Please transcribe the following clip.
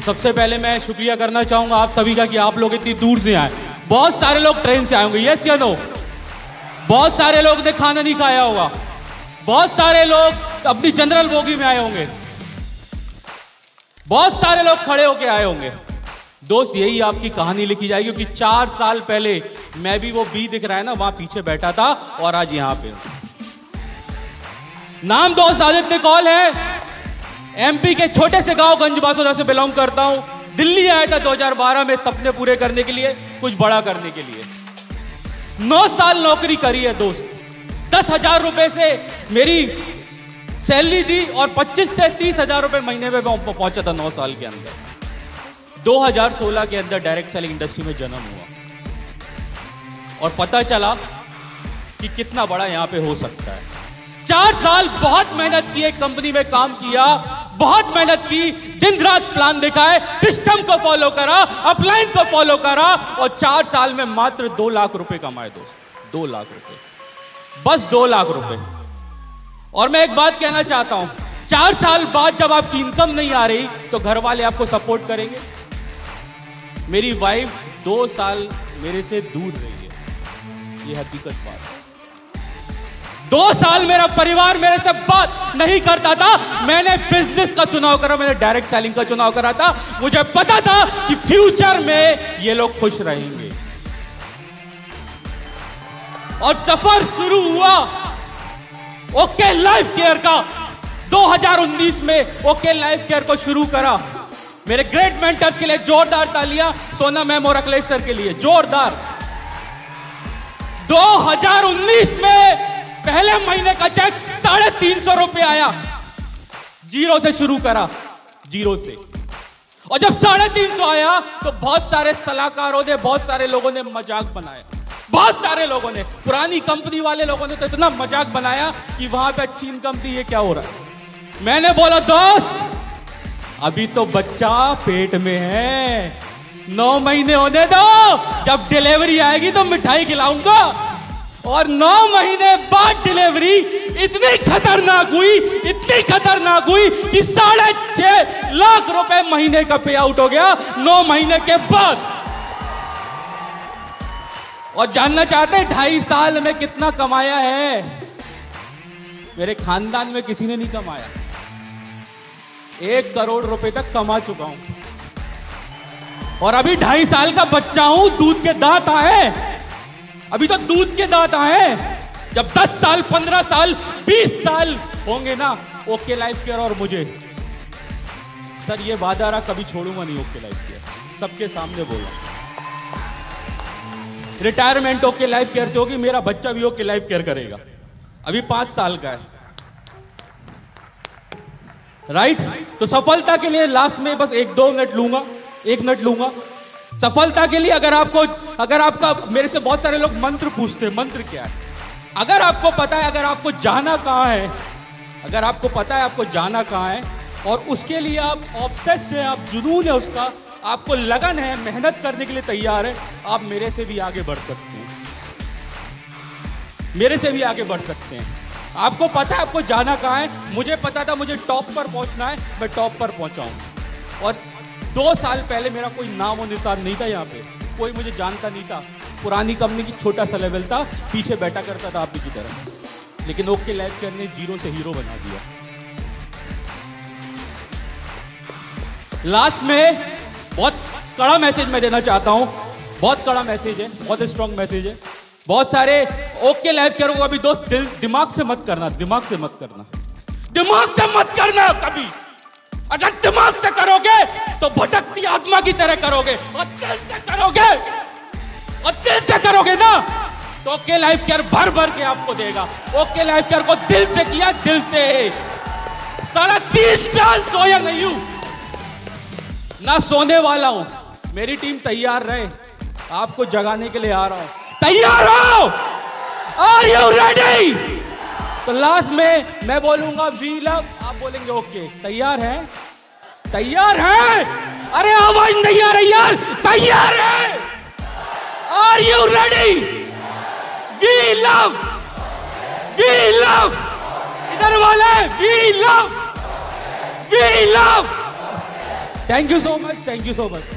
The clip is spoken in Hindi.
सबसे पहले मैं शुक्रिया करना चाहूँगा आप सभी का कि आप लोग इतनी दूर से आए। बहुत सारे लोग ट्रेन से आए होंगे। यस या नो बहुत सारे लोग ने खाना नहीं खाया होगा। बहुत सारे लोग अपनी जनरल बोगी में आए होंगे। बहुत सारे लोग खड़े होके आए होंगे। दोस्त, यही आपकी कहानी लिखी जाएगी, क्योंकि चार साल पहले मैं भी वो बी दिख रहा है ना, वहाँ पीछे बैठा था और आज यहाँ पे नाम दोस्त, आदित्य कौल है। एमपी के छोटे से गाँव गंजबासोदा से बिलोंग करता हूँ, दिल्ली आया था 2012 में सपने पूरे करने के लिए, कुछ बड़ा करने के लिए। नौ साल नौकरी करी है दोस्त। दस हज़ार रुपए से मेरी सैलरी दी और 25 से तीस हज़ार रुपए महीने में पहुँचा था नौ साल के अंदर। 2016 के अंदर डायरेक्ट सेलिंग इंडस्ट्री में जन्म हुआ। और पता चला कि कितना बड़ा यहाँ पे हो सकता है। चार साल बहुत मेहनत की एक कंपनी में काम किया बहुत मेहनत की, दिन रात प्लान दिखाए सिस्टम को फॉलो करा अपलाइन को फॉलो करा, और चार साल में मात्र दो लाख रुपए कमाए दोस्त। दो लाख रुपए। बस दो लाख रुपए। और मैं एक बात कहना चाहता हूँ, चार साल बाद जब आपकी इनकम नहीं आ रही तो घर वाले आपको सपोर्ट करेंगे? मेरी वाइफ दो साल मेरे से दूर रही है ये हकीकत बात है। दो साल मेरा परिवार मेरे से बात नहीं करता था। मैंने बिज़नेस का चुनाव करा, मैंने डायरेक्ट सेलिंग का चुनाव करा था। मुझे पता था कि फ्यूचर में ये लोग खुश रहेंगे। और सफ़र शुरू हुआ ओके लाइफ केयर का। 2019 में ओके लाइफ केयर को शुरू करा। मेरे ग्रेट मेंटर्स के लिए जोरदार तालियाँ, सोना मैम और अखिलेश सर के लिए जोरदार। 2019 में पहले महीने का चेक साढ़े तीन सौ रुपए आया। ज़ीरो से शुरू करा, ज़ीरो से। और जब साढ़े तीन सौ आया तो बहुत सारे सलाहकारों ने, बहुत सारे लोगों ने मज़ाक बनाया। बहुत सारे लोगों ने, पुरानी कंपनी वाले लोगों ने तो इतना मज़ाक बनाया कि वहाँ पे अच्छी इनकम थी, ये क्या हो रहा है? मैंने बोला, दोस्त, अभी तो बच्चा पेट में है। नौ महीने होने दो, जब डिलीवरी आएगी तो मिठाई खिलाऊँगा। और नौ महीने बाद डिलीवरी इतनी खतरनाक हुई, इतनी खतरनाक हुई कि साढ़े छह लाख रुपए महीने का पे आउट हो गया नौ महीने के बाद। और जानना चाहते हैं ढाई साल में कितना कमाया है? मेरे खानदान में किसी ने नहीं कमाया। एक करोड़ रुपए तक कमा चुका हूँ। और अभी ढाई साल का बच्चा हूँ, दूध के दांत आए। अभी तो दूध के दांत आए जब दस साल, पंद्रह साल, बीस साल होंगे ना, ओके लाइफ केयर और मुझे। सर, ये वादा रहा, कभी छोड़ूँगा नहीं ओके लाइफ केयर। सबके सामने बोला। रिटायरमेंट ओके लाइफ केयर से होगी, मेरा बच्चा भी ओके लाइफ केयर करेगा। अभी पाँच साल का है। Right right? तो सफलता के लिए लास्ट में बस एक, दो मिनट लूँगा, एक मिनट लूँगा। सफलता के लिए अगर आपको, अगर आपका, मेरे से बहुत सारे लोग मंत्र पूछते हैं, मंत्र क्या है? अगर आपको पता है, अगर आपको जाना कहाँ है, अगर आपको पता है आपको जाना कहाँ है, और उसके लिए आप ऑब्सेस्ड है, आप जुनून है उसका, आपको लगन है, मेहनत करने के लिए तैयार है, आप मेरे से भी आगे बढ़ सकते हैं। मेरे से भी आगे बढ़ सकते हैं। आपको पता है आपको जाना कहाँ है? मुझे पता था मुझे टॉप पर पहुँचना है, मैं टॉप पर पहुँचा हूँ और दो साल पहले मेरा कोई नाम और निशान नहीं था यहाँ पे। कोई मुझे जानता नहीं था। पुरानी कंपनी की छोटा सा लेवल था, पीछे बैठा करता था आप की तरह। लेकिन ओके लाइफ के ने ज़ीरो से हीरो बना दिया। लास्ट में बहुत कड़ा मैसेज मैं देना चाहता हूँ। बहुत कड़ा मैसेज है, बहुत स्ट्रांग मैसेज है। बहुत सारे ओके लाइफ करोगे अभी दोस्त दिमाग से मत करना, दिमाग से मत करना। दिमाग से मत करना कभी। अगर दिमाग से करोगे तो भटकती आत्मा की तरह करोगे। और दिल से करोगे, और दिल से करोगे ना तो ओके लाइफ केयर भर भर के आपको देगा। ओके लाइफ केयर को दिल से किया, दिल से। सारा तीस साल सोया नहीं हूँ। ना सोने वाला हूँ। मेरी टीम तैयार रहे। आपको जगाने के लिए आ रहा हूँ। तैयार हो! आर यू रेडी तो लास्ट में मैं बोलूँगा वी लव आप बोलेंगे ओके तैयार है। तैयार है? अरे आवाज़ नहीं आ रही यार, तैयार है? Are you ready we love we love इधर वाले we love we love thank you so much thank you so much